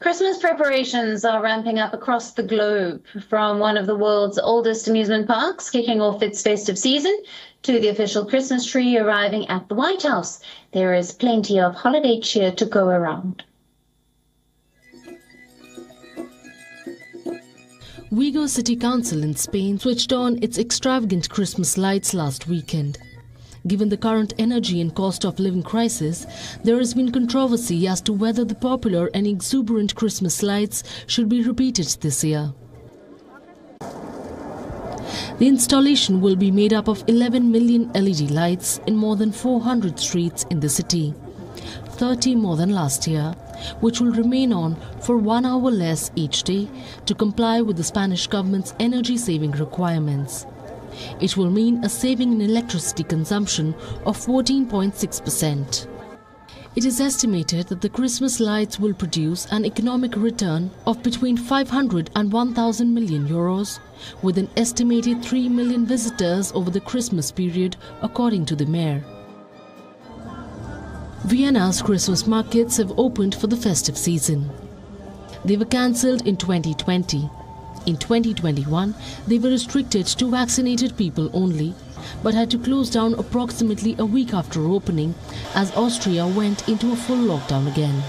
Christmas preparations are ramping up across the globe, from one of the world's oldest amusement parks kicking off its festive season to the official Christmas tree arriving at the White House. There is plenty of holiday cheer to go around. Vigo City Council in Spain switched on its extravagant Christmas lights last weekend. Given the current energy and cost of living crisis, there has been controversy as to whether the popular and exuberant Christmas lights should be repeated this year. The installation will be made up of 11 million LED lights in more than 400 streets in the city, 30 more than last year, which will remain on for one hour less each day to comply with the Spanish government's energy saving requirements. It will mean a saving in electricity consumption of 14.6%. It is estimated that the Christmas lights will produce an economic return of between 500 and 1000 million euros, with an estimated 3 million visitors over the Christmas period, according to the mayor. Vienna's Christmas markets have opened for the festive season. They were cancelled in 2020 in 2021, they were restricted to vaccinated people only, but had to close down approximately a week after opening as Austria went into a full lockdown again.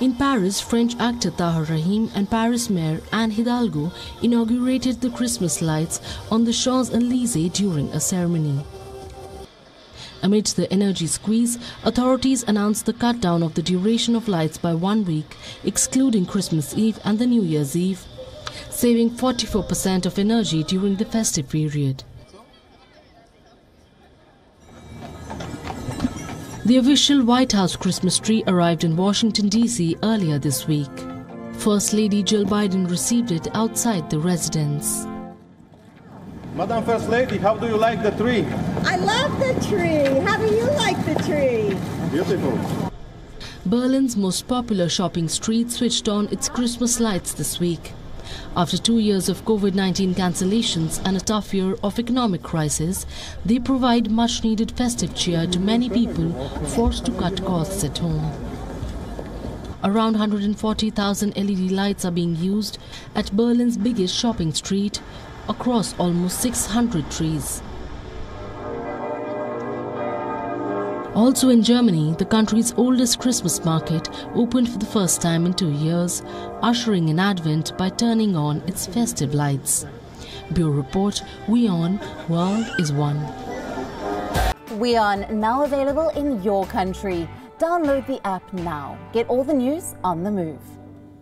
In Paris, French actor Tahar Rahim and Paris Mayor Anne Hidalgo inaugurated the Christmas lights on the Champs-Élysées during a ceremony. Amidst the energy squeeze, authorities announced the cut down of the duration of lights by one week, excluding Christmas Eve and the New Year's Eve, saving 44% of energy during the festive period. The official White House Christmas tree arrived in Washington, D.C. earlier this week. First Lady Jill Biden received it outside the residence. Madam First Lady, how do you like the tree? I love the tree. How do you like the tree? Beautiful. Berlin's most popular shopping street switched on its Christmas lights this week. After two years of COVID-19 cancellations and a tough year of economic crisis, they provide much-needed festive cheer to many people forced to cut costs at home. Around 140,000 LED lights are being used at Berlin's biggest shopping street, across almost 600 trees. Also in Germany, the country's oldest Christmas market opened for the first time in two years, ushering in Advent by turning on its festive lights. Bureau Report, WION, World is One. WION, now available in your country. Download the app now. Get all the news on the move.